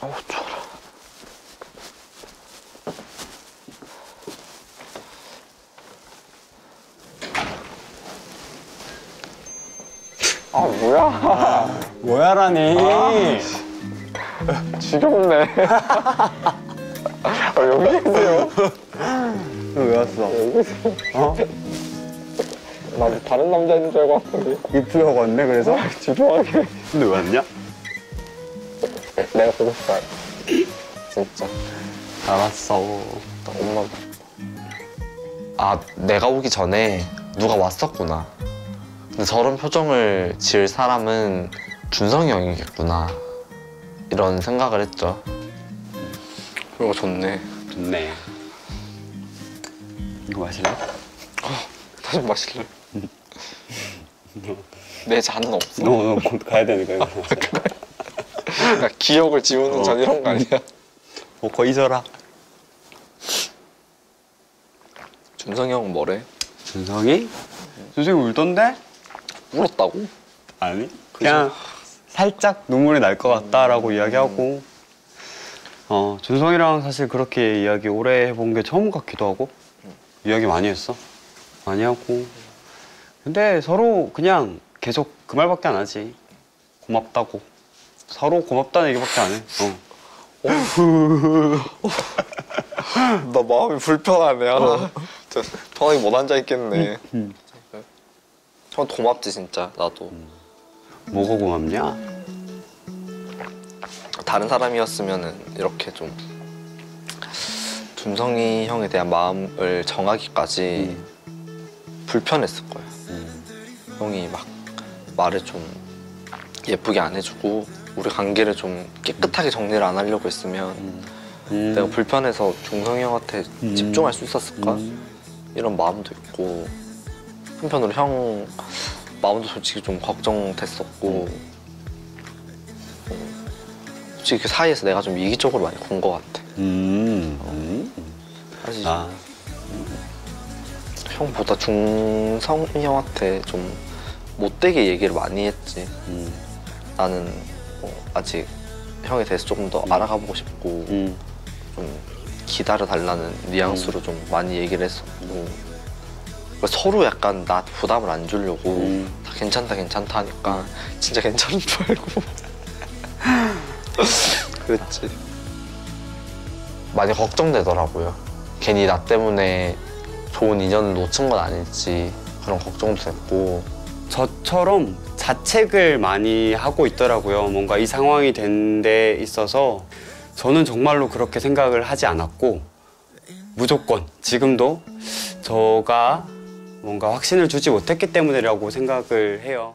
어우 추워라 아 뭐야 뭐야라니 아, 지겹네 아, 여기 있어요? 왜 왔어? 아, 여기 있어요? 어? 나 다른 남자인 줄 알고 왔더니 이쁘게 하고 왔네 그래서? 아, 죄송하게 근데 왜 왔냐? 내가 보고 싶어요 진짜 알았어. 나 엄마 아, 내가 오기 전에 누가 왔었구나. 근데 저런 표정을 지을 사람은 준성이 형이겠구나. 이런 생각을 했죠. 이거 좋네 좋네. 이거 마실래? 다시 마실래? 내 잔은 없어 너너곧 가야 되니까 이거. 야, 기억을 지우는 잔 이런 거 아니야? 뭐 거의 잊어라. 준성이 형은 뭐래? 준성이? 준성이 울던데? 울었다고? 아니 그냥 살짝 눈물이 날 것 같다라고 이야기하고 어 준성이랑 사실 그렇게 이야기 오래 해본 게 처음 같기도 하고 이야기 많이 했어 많이 하고 근데 서로 그냥 계속 그 말밖에 안 하지 고맙다고 서로 고맙다는 얘기밖에 안 해. 어. 나 마음이 불편하네 하나. 저 편하게 못 앉아 있겠네. 음. 형 고맙지 진짜 나도. 뭐가 고맙냐? 다른 사람이었으면은 이렇게 좀 준성이 형에 대한 마음을 정하기까지 불편했을 거야 형이 막 말을 좀 예쁘게 안 해주고 우리 관계를 좀 깨끗하게 정리를 안 하려고 했으면 음. 내가 불편해서 중성이 형한테 음. 집중할 수 있었을까? 음. 이런 마음도 있고 한편으로 형 마음도 솔직히 좀 걱정됐었고 어, 솔직히 그 사이에서 내가 좀 이기적으로 많이 군 것 같아 음. 음. 사실 아 형보다 중성이 형한테 좀 못되게 얘기를 많이 했지 음. 나는 어, 아직 형에 대해서 조금 더 알아가보고 싶고 음. 좀 기다려 달라는 뉘앙스로 좀 많이 얘기를 했었고 서로 약간 나한테 부담을 안 주려고 음. 다 괜찮다 괜찮다 하니까 진짜 괜찮은 줄 알고 그랬지 많이 걱정되더라고요. 괜히 나 때문에 좋은 인연을 놓친 건 아닐지 그런 걱정도 됐고 저처럼 자책을 많이 하고 있더라고요. 뭔가 이 상황이 된 데 있어서 저는 정말로 그렇게 생각을 하지 않았고 무조건 지금도 저가 뭔가 확신을 주지 못했기 때문이라고 생각을 해요.